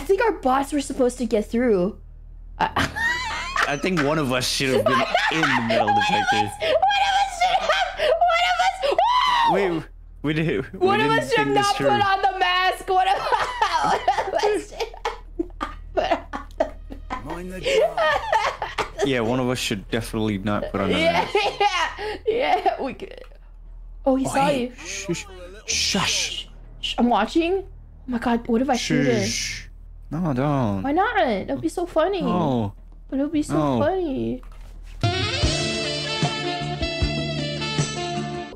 I think our bots were supposed to get through. Uh, I think one of us should have been in the metal detector. One of us should have. One of us. Whoa! Wait, we did. We One of us should have not put on the mask. One of, one of us should have not put on. Mind the job. Yeah, one of us should definitely not put on the Yeah, mask. yeah, yeah. We could. Oh, he Oh, saw hey, you. Shush. Shush. Shh, I'm watching. Oh my god, what if I shoot it? No, don't. Why not? That'd be so funny. No. But it would be so No. funny.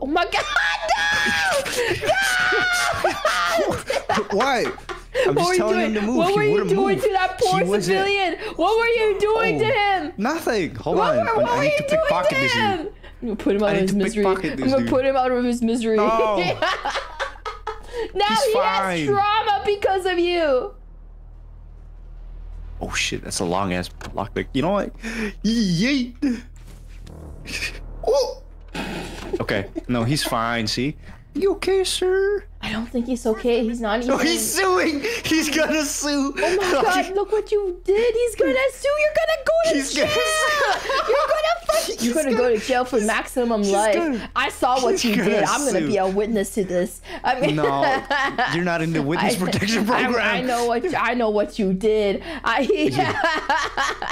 Oh my god, no! Why? I'm What just telling doing? him to move. What he were you doing move. to that poor civilian? What were you doing to Oh. him? Nothing. Hold What, on. were, what I, I were need you to doing to this him? dude. I'm gonna put him out I of his misery. I'm gonna dude. put him out of his misery. No. now He's he has trauma because of you. Oh shit, that's a long ass lockpick. You know what? Yeet. oh. Okay. No, he's fine. See? You okay, sir? I don't think he's okay. He's not even. Oh, he's suing. He's gonna sue. Oh my god, look what you did. He's gonna sue. You're gonna go to He's jail. gonna You're gonna fucking, You're gonna go to jail for maximum life. gonna- I saw what you gonna did. I'm gonna sue. be a witness to this. I mean, No, you're not in the witness I- protection program. I, know what I know what you did. I